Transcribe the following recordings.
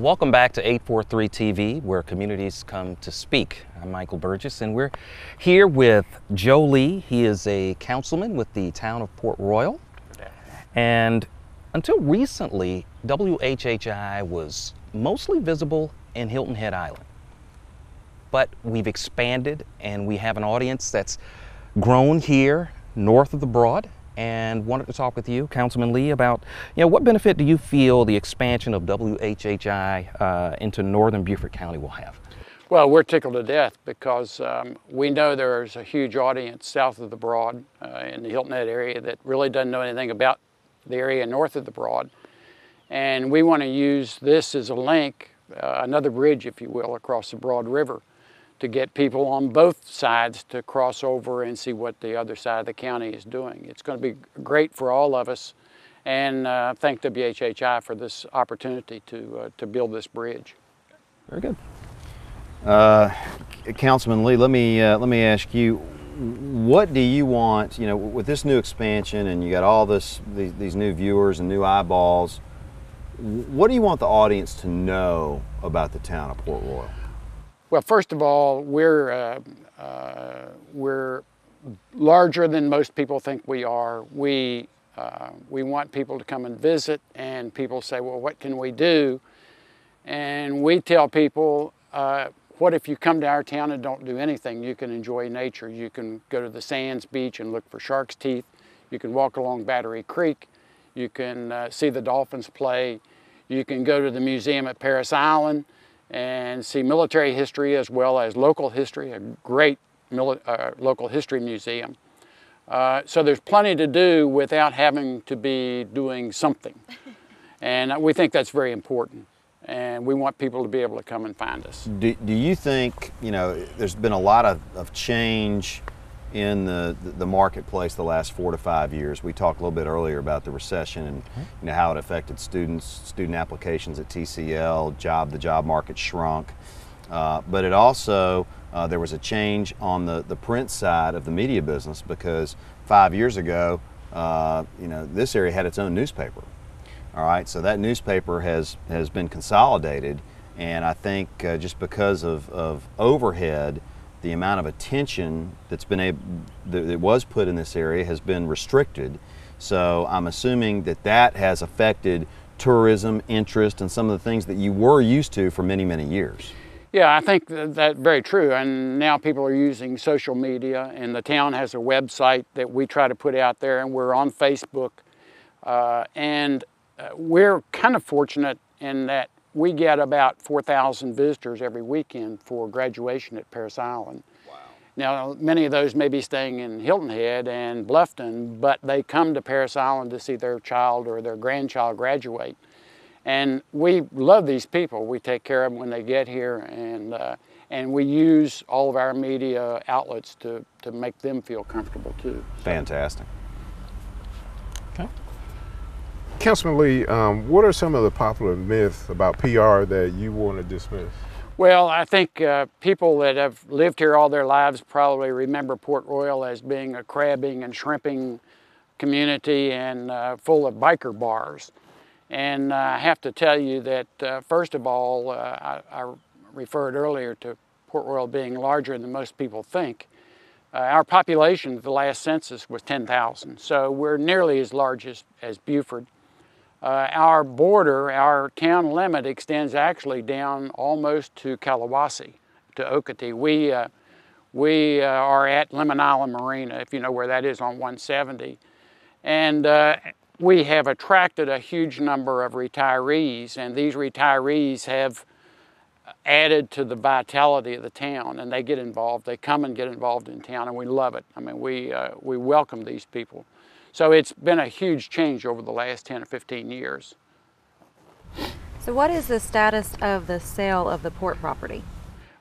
Welcome back to 843 TV, where communities come to speak. I'm Michael Burgess, and we're here with Joe Lee. He is a councilman with the town of Port Royal. And until recently, WHHI was mostly visible in Hilton Head Island. But we've expanded, and we have an audience that's grown here north of the Broad and wanted to talk with you, Councilman Lee, about you know what benefit do you feel the expansion of WHHI uh, into northern Beaufort County will have? Well, we're tickled to death because um, we know there's a huge audience south of the Broad uh, in the Hilton Head area that really doesn't know anything about the area north of the Broad. And we want to use this as a link, uh, another bridge, if you will, across the Broad River to get people on both sides to cross over and see what the other side of the county is doing. It's going to be great for all of us and uh, thank WHHI for this opportunity to, uh, to build this bridge. Very good. Uh, Councilman Lee, let me, uh, let me ask you, what do you want, you know, with this new expansion and you got all this, these, these new viewers and new eyeballs, what do you want the audience to know about the town of Port Royal? Well, first of all, we're, uh, uh, we're larger than most people think we are. We, uh, we want people to come and visit and people say, well, what can we do? And we tell people, uh, what if you come to our town and don't do anything? You can enjoy nature. You can go to the Sands Beach and look for shark's teeth. You can walk along Battery Creek. You can uh, see the dolphins play. You can go to the museum at Parris Island and see military history as well as local history, a great uh, local history museum. Uh, so there's plenty to do without having to be doing something. And we think that's very important. And we want people to be able to come and find us. Do, do you think, you know, there's been a lot of, of change in the, the marketplace the last four to five years. We talked a little bit earlier about the recession and you know how it affected students, student applications at TCL, job the job market shrunk, uh, but it also uh, there was a change on the the print side of the media business because five years ago, uh, you know, this area had its own newspaper. All right, so that newspaper has has been consolidated, and I think uh, just because of, of overhead the amount of attention that's been able that was put in this area has been restricted. So I'm assuming that that has affected tourism interest and some of the things that you were used to for many many years. Yeah, I think that's that very true. And now people are using social media, and the town has a website that we try to put out there, and we're on Facebook. Uh, and uh, we're kind of fortunate in that we get about 4,000 visitors every weekend for graduation at Parris Island. Wow. Now, many of those may be staying in Hilton Head and Bluffton, but they come to Parris Island to see their child or their grandchild graduate. And we love these people. We take care of them when they get here, and, uh, and we use all of our media outlets to, to make them feel comfortable too. Fantastic. Councilman Lee, um, what are some of the popular myths about PR that you want to dismiss? Well, I think uh, people that have lived here all their lives probably remember Port Royal as being a crabbing and shrimping community and uh, full of biker bars. And uh, I have to tell you that, uh, first of all, uh, I, I, referred earlier to Port Royal being larger than most people think. Uh, our population at the last census was 10,000, so we're nearly as large as, as Beaufort. Uh, our border, our town limit extends actually down almost to Callawassie, to Okatie. We, uh, we uh, are at Lemon Island Marina, if you know where that is on 170. And uh, we have attracted a huge number of retirees, and these retirees have added to the vitality of the town, and they get involved. They come and get involved in town, and we love it. I mean, we, uh, we welcome these people. So it's been a huge change over the last 10 or 15 years. So what is the status of the sale of the port property?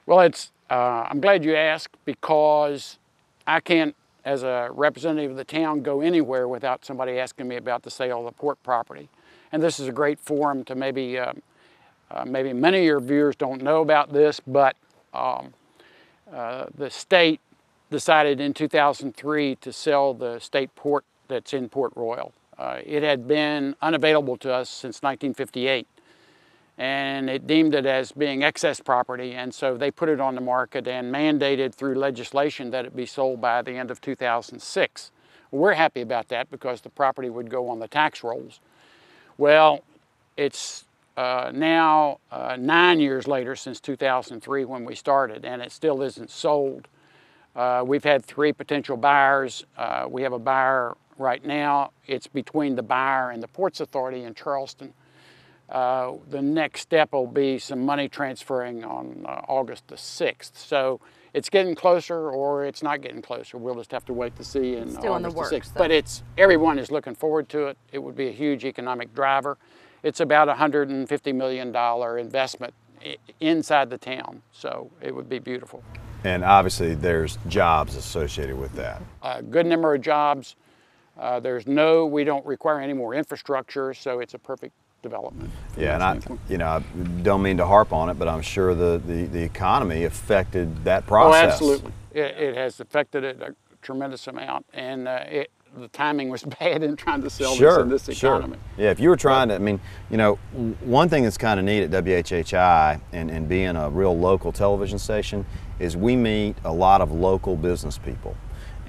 Well, it's, uh, I'm glad you asked because I can't, as a representative of the town, go anywhere without somebody asking me about the sale of the port property. And this is a great forum to maybe, uh, uh, maybe many of your viewers don't know about this, but um, uh, the state decided in 2003 to sell the state port that's in Port Royal. Uh, it had been unavailable to us since 1958. and it deemed it as being excess property, and so they put it on the market and mandated through legislation that it be sold by the end of 2006. We're happy about that because the property would go on the tax rolls. Well, it's uh, now uh, nine years later since 2003 when we started, and it still isn't sold. Uh, we've had three potential buyers. Uh, we have a buyer right now. It's between the buyer and the Ports Authority in Charleston. Uh, the next step will be some money transferring on uh, August the 6th. So it's getting closer or it's not getting closer. We'll just have to wait to see in Still in the August the works, 6th. though. But it's everyone is looking forward to it. It would be a huge economic driver. It's about a $150 million investment inside the town, so it would be beautiful. And obviously, there's jobs associated with that. a good number of jobs. Uh, there's no, we don't require any more infrastructure, so it's a perfect development. Yeah, and I, you know, I don't mean to harp on it, but I'm sure the, the, the economy affected that process. Oh, process. absolutely. It, it has affected it a tremendous amount, and uh, it, the timing was bad in trying to sell Sure, this in this economy. sure. Yeah, if you were trying to, I mean, you know, one thing that's kind of neat at WHHI and, and being a real local television station is we meet a lot of local business people.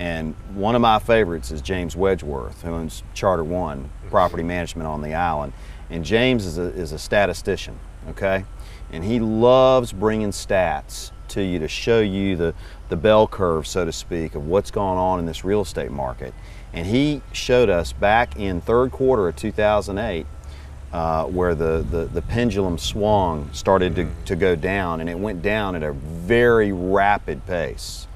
And one of my favorites is James Wedgeworth, who owns Charter One Property Management on the island. And James is a, is a statistician, okay? And he loves bringing stats to you to show you the, the bell curve, so to speak, of what's going on in this real estate market. And he showed us back in third quarter of 2008 uh, where the, the, the pendulum swung started to, to go down, and it went down at a very rapid pace.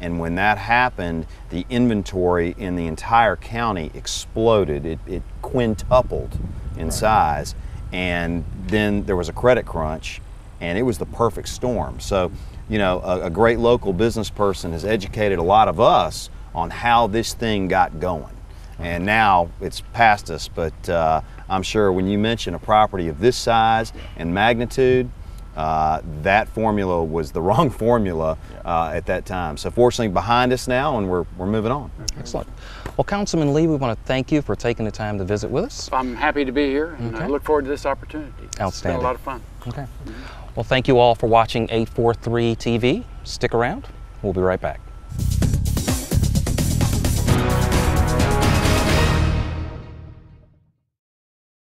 And when that happened, the inventory in the entire county exploded. It, it quintupled in size. And then there was a credit crunch, and it was the perfect storm. So, you know, a, a great local business person has educated a lot of us on how this thing got going. And now it's past us, but uh, I'm sure when you mention a property of this size and magnitude, uh, that formula was the wrong formula uh, at that time. So fortunately, behind us now, and we're, we're moving on. Excellent. Well, Councilman Lee, we want to thank you for taking the time to visit with us. I'm happy to be here, and I look forward to this opportunity. It's been Outstanding. a lot of fun. Okay. Well, thank you all for watching 843 TV. Stick around. We'll be right back.